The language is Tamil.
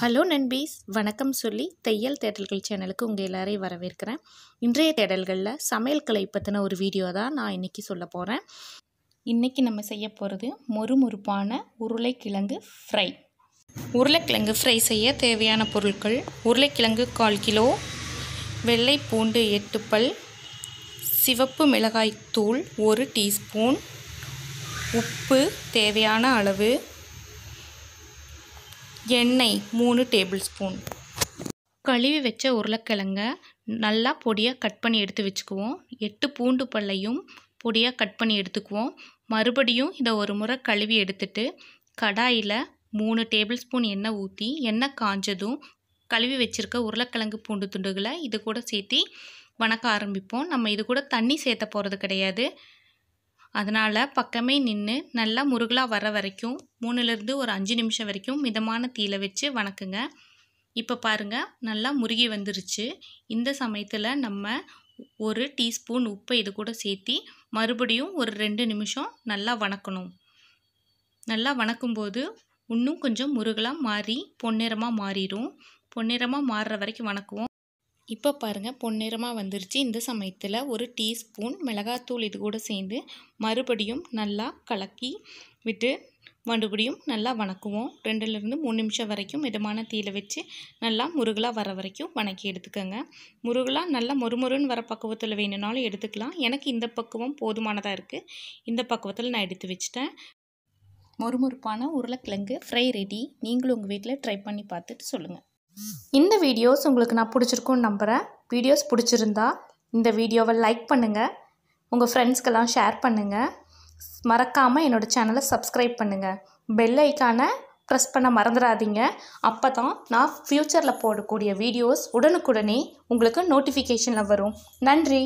ஹலோ நண்பீஸ் வணக்கம் சொல்லி தையல் தேடல்கள் சேனலுக்கு உங்கள் எல்லாரையும் வரவேற்கிறேன். இன்றைய தேடல்களில் சமையல் கலை பற்றின ஒரு வீடியோ தான் நான் இன்றைக்கி சொல்ல போகிறேன் இன்றைக்கி நம்ம செய்ய போகிறது மொறுமொறுப்பான உருளைக்கிழங்கு ஃப்ரை. உருளைக்கிழங்கு ஃப்ரை செய்ய தேவையான பொருட்கள் உருளைக்கிழங்கு கால் கிலோ வெள்ளை பூண்டு எட்டு பல் சிவப்பு மிளகாய் தூள் ஒரு டீஸ்பூன் உப்பு தேவையான அளவு எண்ணெய் மூணு டேபிள் ஸ்பூன். கழுவி வச்ச உருளைக்கிழங்க நல்லா பொடியாக கட் பண்ணி எடுத்து வச்சுக்குவோம். எட்டு பூண்டு பல்லையும் பொடியாக கட் பண்ணி எடுத்துக்குவோம். மறுபடியும் இதை ஒரு முறை கழுவி எடுத்துட்டு கடாயில் மூணு டேபிள் ஸ்பூன் எண்ணெய் ஊற்றி எண்ணெய் காஞ்சதும் கழுவி வச்சுருக்க உருளைக்கிழங்கு பூண்டு துண்டுகளை இது கூட சேர்த்து வணக்க ஆரம்பிப்போம். நம்ம இது கூட தண்ணி சேர்த்த போகிறது கிடையாது. அதனால் பக்கமே நின்று நல்லா முருகலாக வர வரைக்கும் மூணுலேருந்து ஒரு அஞ்சு நிமிஷம் வரைக்கும் மிதமான தீயில வச்சு வணக்குங்க. இப்போ பாருங்கள் நல்லா முருகி வந்துருச்சு. இந்த சமயத்தில் நம்ம ஒரு டீஸ்பூன் உப்பை இது கூட சேர்த்தி மறுபடியும் ஒரு ரெண்டு நிமிஷம் நல்லா வணக்கணும். நல்லா வணக்கும்போது இன்னும் கொஞ்சம் முருகலாக மாறி பொன்னிறமாக மாறிடும் பொன்னிறமாக மாறுற வரைக்கும் வணக்குவோம். இப்போ பாருங்கள் பொன்னிறமாக வந்துருச்சு. இந்த சமயத்தில் ஒரு டீஸ்பூன் மிளகாத்தூள் இது கூட சேர்ந்து மறுபடியும் நல்லா கலக்கி விட்டு மறுபடியும் நல்லா வணக்குவோம். ரெண்டுலேருந்து மூணு நிமிஷம் வரைக்கும் மிதமான தீயில் வச்சு நல்லா முருகலாக வர வரைக்கும் வணக்கி எடுத்துக்கோங்க. முருகலாக நல்லா மொறுமொறுன்னு வர பக்குவத்தில் வேணும்னாலும் எடுத்துக்கலாம். எனக்கு இந்த பக்குவம் போதுமானதாக இருக்குது இந்த பக்குவத்தில் நான் எடுத்து வச்சுட்டேன். மொறுமொறுப்பான உருளைக்கிழங்கு ஃப்ரை ரெடி நீங்களும் உங்கள் வீட்டில் ட்ரை பண்ணி பார்த்துட்டு சொல்லுங்கள் இந்த வீடியோஸ் உங்களுக்கு நான் பிடிச்சிருக்குன்னு நம்புகிறேன் வீடியோஸ் பிடிச்சிருந்தா இந்த வீடியோவை லைக் பண்ணுங்கள் உங்கள் ஃப்ரெண்ட்ஸ்க்கெல்லாம் ஷேர் பண்ணுங்கள் மறக்காமல் என்னோடய சேனலை சப்ஸ்கிரைப் பண்ணுங்கள் பெல் ஐக்கானை ப்ரெஸ் பண்ண மறந்துடாதீங்க. அப்போ தான் நான் ஃப்யூச்சரில் போடக்கூடிய வீடியோஸ் உடனுக்குடனே உங்களுக்கு நோட்டிஃபிகேஷனில் வரும். நன்றி.